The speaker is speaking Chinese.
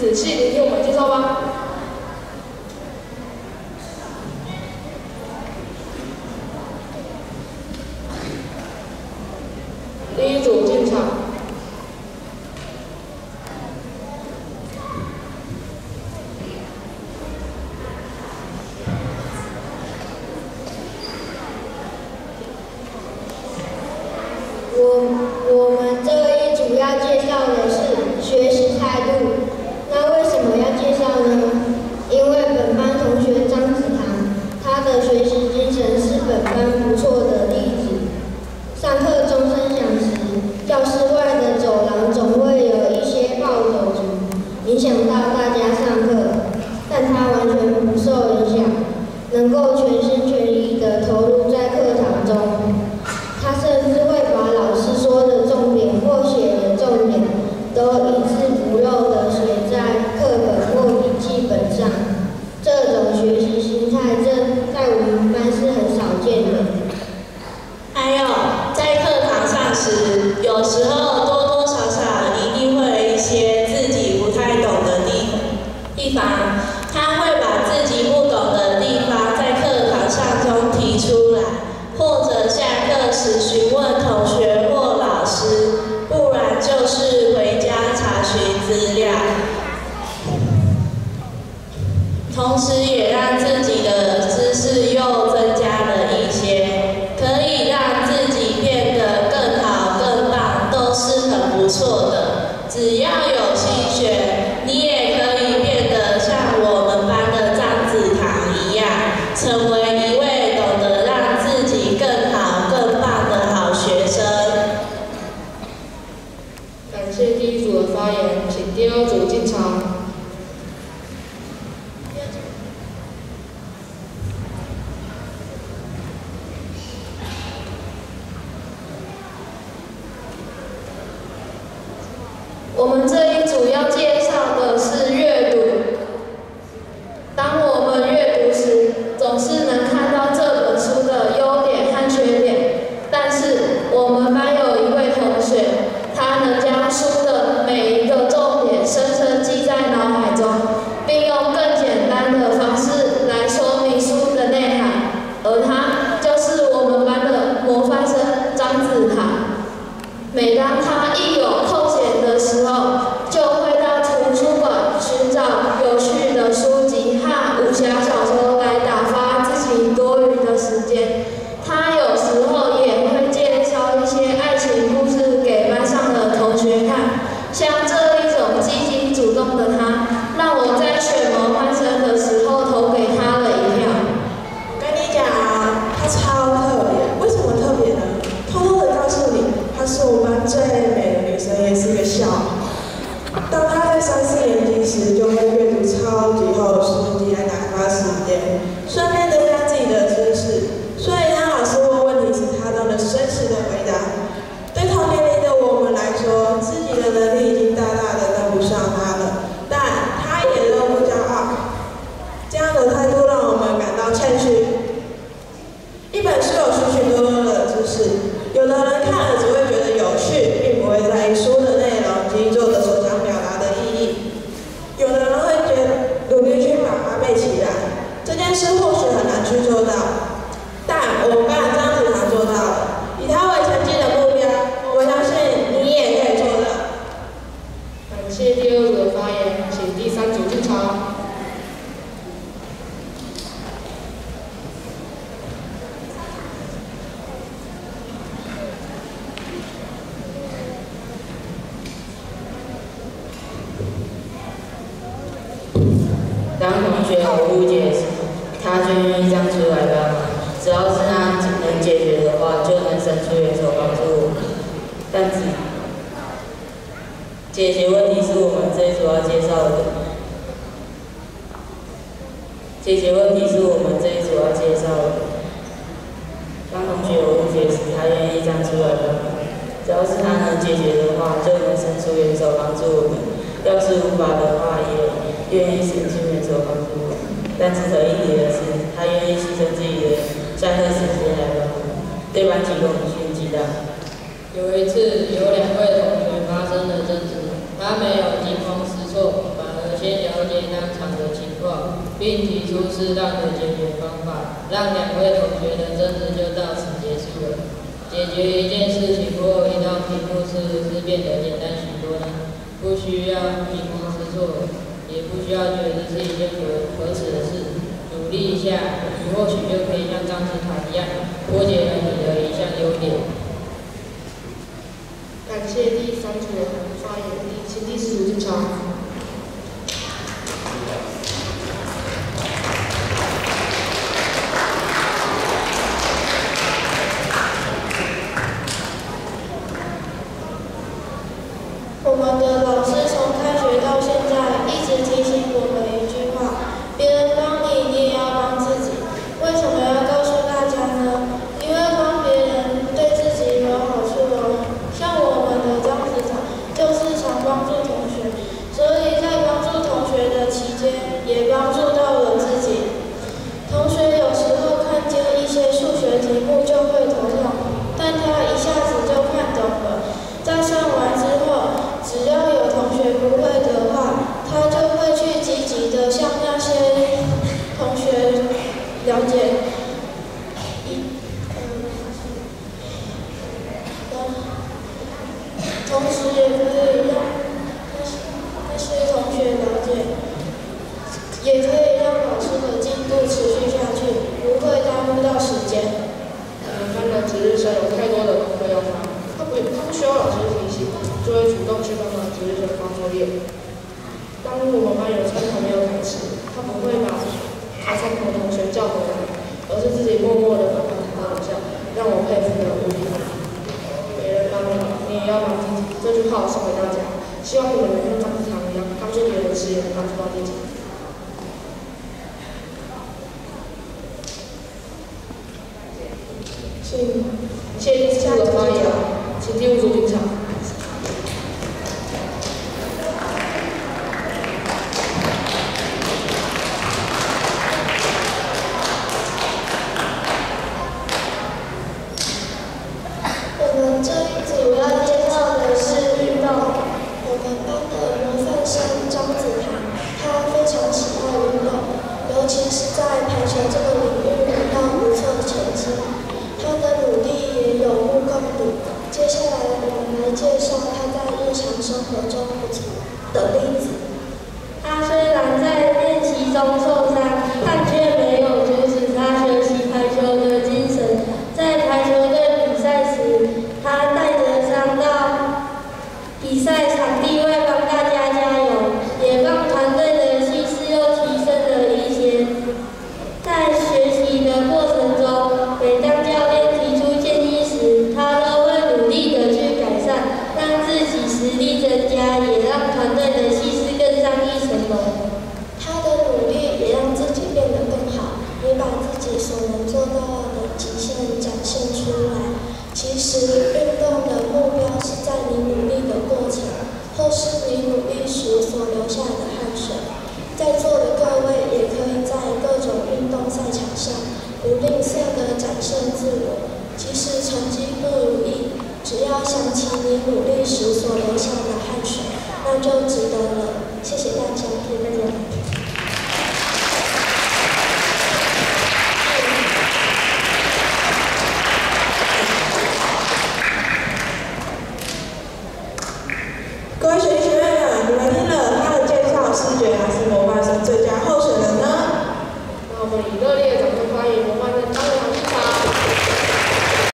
仔细聆听我们介绍吧。同时也让自己的 Yes. 当同学有误解时他就愿意站出来帮忙只要是他能解决的。话就能伸出援手帮助我们但是解决问题是我们这一组要介绍的。解决问题是我们这一组要介绍的。当同学有误解时他愿意站出来帮忙只要是他能解决的。话就能伸出援手帮助我们要是无法的话也愿意伸出援手帮助我但值得一提的是他愿意牺牲自己的善后事情来帮助对方提供无限期有一次有两位同学发生了争执他没有惊慌失措反而先了解当场的情况并提出适当的解决方法让两位同学的争执就到此结束了。解决一件事情过后一道题目是不是变得简单许多。呢不需要你公之做也不需要觉得是一件可可耻的事努力一下你或许就可以像张成团一样破解了你的一项优点。感谢第三组的发言让他一下子就看懂了在上完之后只要有同学不会的话他就会去积极的向那些同学了解。一二三同时也可以让那些同学了解也可以让老师的进度持续下去不会耽误到时间。就会主动去帮忙值日生帮作业。当我们班有三同没有考试，他不会把阿三同同学叫回来，而是自己默默的把他抬到楼下，让我佩服的无比。别人帮你，你也要帮自己。这句话我送给大家，希望你们能像张志强一样，当自己的事能，帮助到自己。也让团队的气势更上一层楼。他的努力也让自己变得更好也把自己所能做到的极限展现出来。其实运动的目标是在你努力的过程或是你努力时所留下的汗水。在座的各位也可以在各种运动赛场上不吝啬的展现自我。即使成绩不如意只要想起你努